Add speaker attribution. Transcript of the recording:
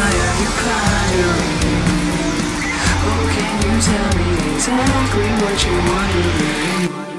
Speaker 1: Why are you crying? Oh, can you tell me exactly what you want to hear?